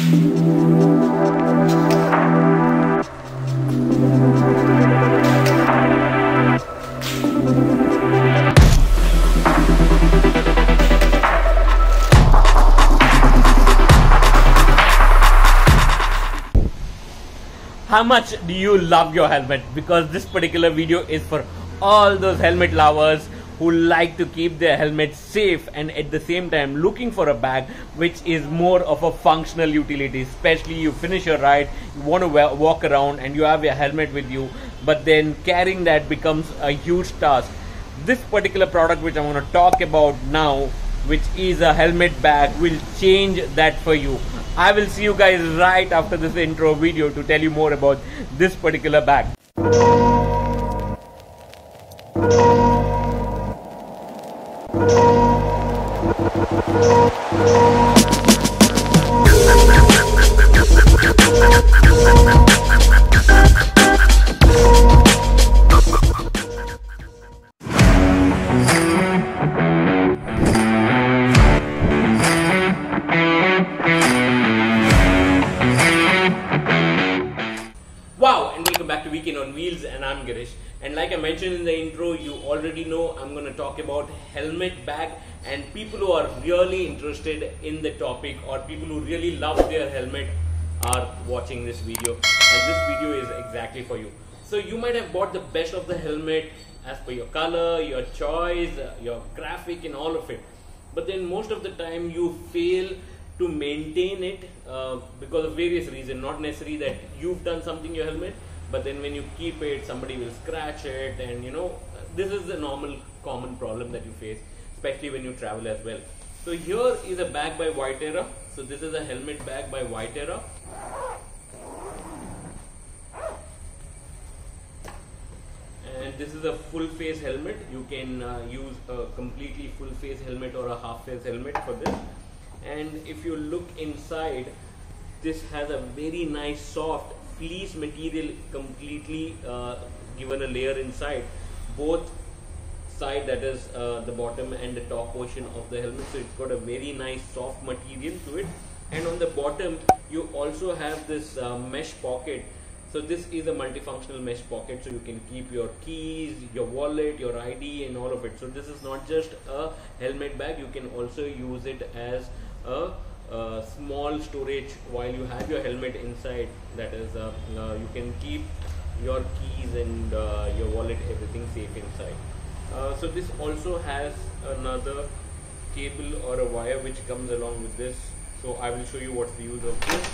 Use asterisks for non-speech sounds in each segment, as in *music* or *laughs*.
how much do you love your helmet? Because this particular video is for all those helmet lovers who like to keep their helmet safe and at the same time looking for a bag which is more of a functional utility. Especially you finish your ride you want to walk around and you have your helmet with you but then carrying that becomes a huge task. This particular product which i want to talk about now which is a helmet bag will change that for you. I will see you guys right after this intro video to tell you more about this particular bag. We'll and I'm Garish, and like I mentioned in the intro you already know I'm going to talk about helmet bag and people who are really interested in the topic or people who really love their helmet are watching this video. And this video is exactly for you. So you might have bought the best of the helmet as per your color, your choice, your graphic and all of it. But then most of the time you fail to maintain it uh, because of various reasons. Not necessarily that you've done something your helmet but then when you keep it somebody will scratch it and you know this is the normal common problem that you face especially when you travel as well. So here is a bag by Viaterra so this is a helmet bag by Viaterra and this is a full face helmet. You can uh, use a completely full face helmet or a half face helmet for this. And if you look inside this has a very nice soft fleece material completely uh, given a layer inside both side that is uh, the bottom and the top portion of the helmet. So it's got a very nice soft material to it. And on the bottom you also have this uh, mesh pocket. So this is a multifunctional mesh pocket. So you can keep your keys your wallet your id and all of it. So this is not just a helmet bag. You can also use it as a uh, small storage while you have your helmet inside. That is uh, uh, you can keep your keys and uh, your wallet everything safe inside. Uh, so this also has another cable or a wire which comes along with this. So I will show you what's the use of this.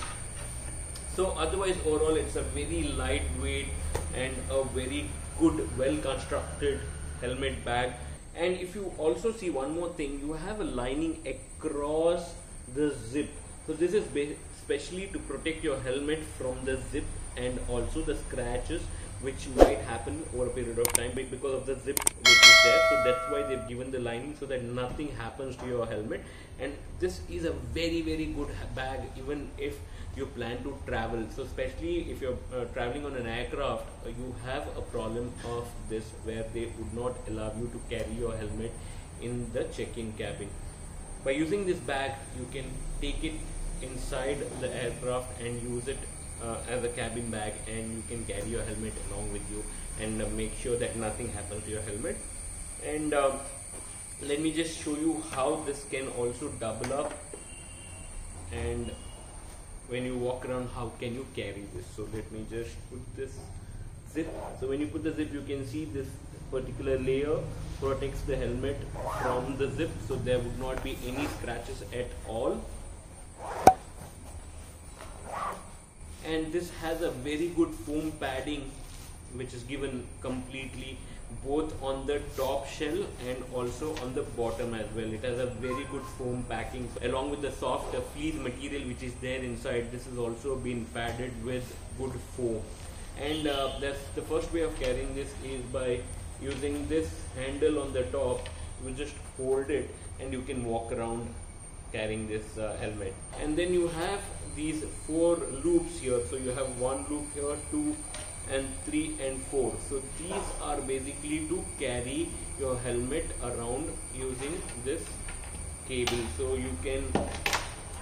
So otherwise overall it's a very lightweight and a very good well constructed helmet bag. And if you also see one more thing you have a lining across the zip. So this is especially to protect your helmet from the zip and also the scratches which might happen over a period of time because of the zip which is there. So that's why they've given the lining so that nothing happens to your helmet. And this is a very very good bag even if you plan to travel. So especially if you're uh, traveling on an aircraft uh, you have a problem of this where they would not allow you to carry your helmet in the check-in cabin by using this bag, you can take it inside the aircraft and use it uh, as a cabin bag and you can carry your helmet along with you and uh, make sure that nothing happens to your helmet. And uh, let me just show you how this can also double up. And when you walk around how can you carry this? So let me just put this zip. So when you put the zip you can see this particular layer protects the helmet from the zip so there would not be any scratches at all. And this has a very good foam padding which is given completely both on the top shell and also on the bottom as well. It has a very good foam packing. Along with the soft fleece material which is there inside this has also been padded with good foam. And uh, that's the first way of carrying this is by using this handle on the top you just hold it and you can walk around carrying this uh, helmet. And then you have these four loops here. So you have one loop here two and three and four. So these are basically to carry your helmet around using this cable. So you can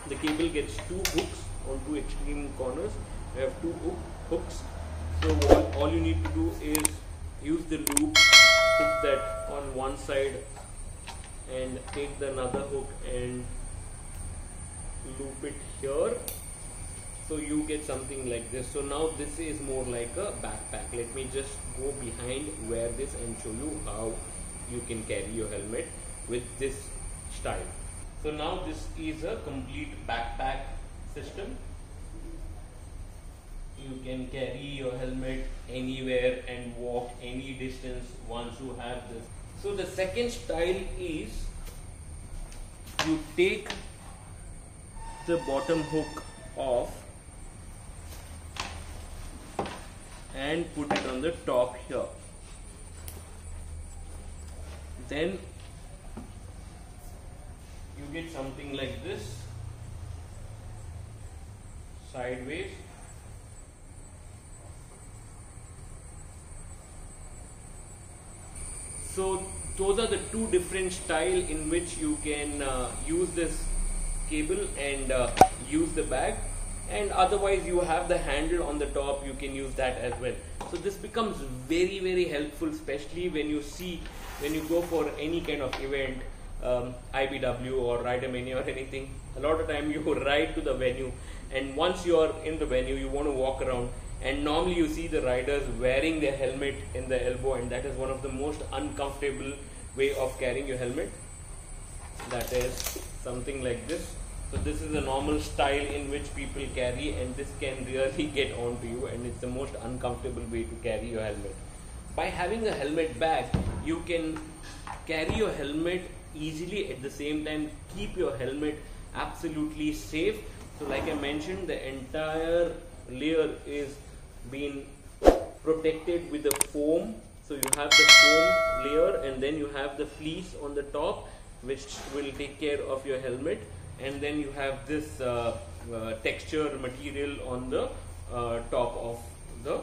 the cable gets two hooks on two extreme corners. You have two hook, hooks. So what all you need to do is use the loop hook that on one side and take the another hook and loop it here. So you get something like this. So now this is more like a backpack. Let me just go behind wear this and show you how you can carry your helmet with this style. So now this is a complete backpack system you can carry your helmet anywhere and walk any distance once you have this. So the second style is you take the bottom hook off and put it on the top here. Then you get something like this sideways so those are the two different style in which you can uh, use this cable and uh, use the bag. And otherwise you have the handle on the top you can use that as well. So this becomes very very helpful especially when you see when you go for any kind of event um, IBW or Ridermania or anything. A lot of time *laughs* you ride to the venue. And once you are in the venue you want to walk around and normally you see the riders wearing their helmet in the elbow and that is one of the most uncomfortable way of carrying your helmet. That is something like this. So this is a normal style in which people carry and this can really *laughs* get onto you and it's the most uncomfortable way to carry your helmet. By having a helmet bag you can carry your helmet easily. At the same time keep your helmet absolutely safe. So like i mentioned the entire layer is being protected with the foam. So you have the foam layer and then you have the fleece on the top which will take care of your helmet. And then you have this uh, uh, texture material on the uh, top of the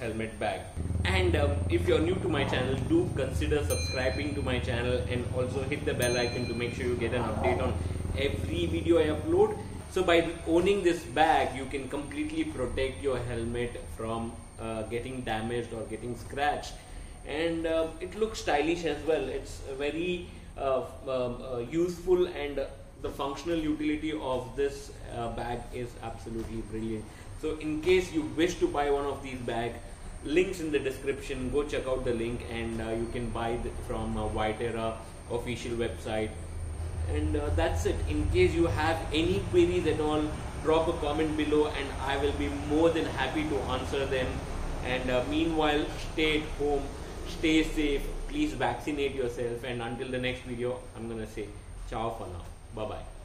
helmet bag. And um, if you're new to my channel do consider subscribing to my channel and also hit the bell icon to make sure you get an update on every video I upload so by owning this bag you can completely protect your helmet from uh, getting damaged or getting scratched. And uh, it looks stylish as well. It's very uh, um, uh, useful and the functional utility of this uh, bag is absolutely brilliant. So in case you wish to buy one of these bags links in the description. Go check out the link and uh, you can buy from uh, Viaterra official website and uh, that's it. In case you have any queries at all drop a comment below and I will be more than happy to answer them. And uh, meanwhile stay at home stay safe please vaccinate yourself. And until the next video I'm gonna say ciao for now. Bye bye